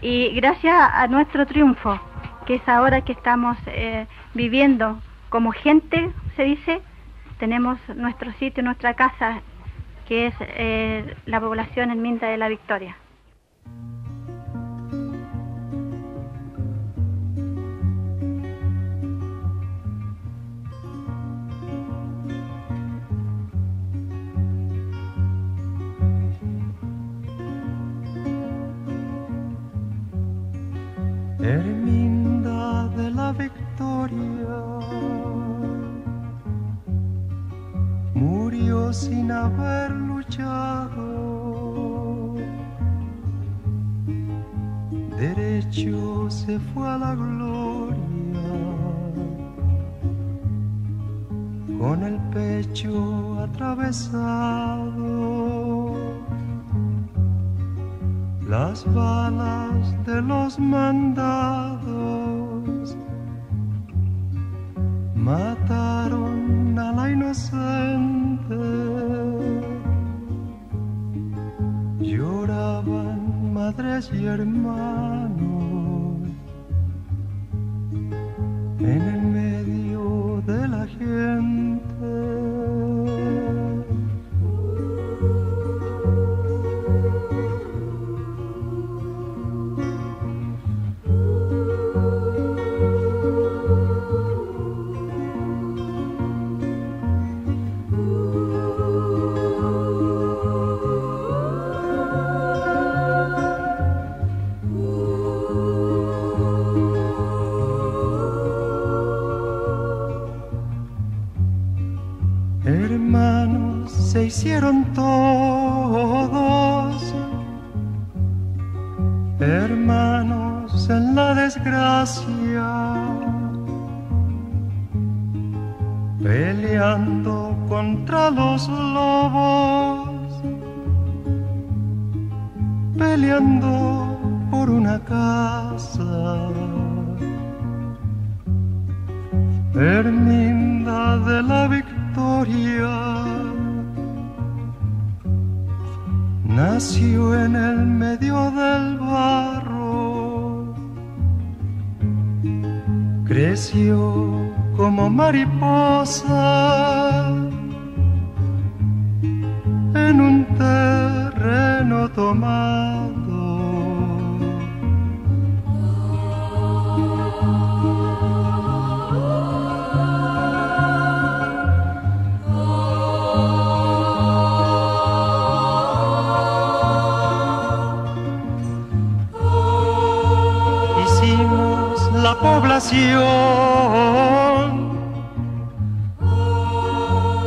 Y gracias a nuestro triunfo, que es ahora que estamos eh, viviendo como gente, se dice, tenemos nuestro sitio, nuestra casa, que es eh, la población en Minta de la Victoria. Herminda de la Victoria. Murió sin haber luchado. Derecho se fue a la gloria. Con el pecho atravesado las balas de los mandados mataron a la inocente. Lloraban madres y hermanos en el medio de la gente. Se hicieron todos, hermanos en la desgracia, peleando contra los lobos, peleando por una casa. Herminda de la Victoria nació en el medio del barro, creció como mariposa en un terreno tomado. la población.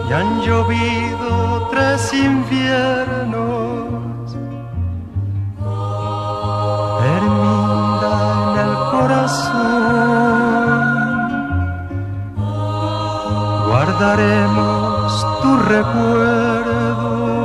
Y han llovido tres inviernos. Herminda en el corazón. Guardaremos tu recuerdo.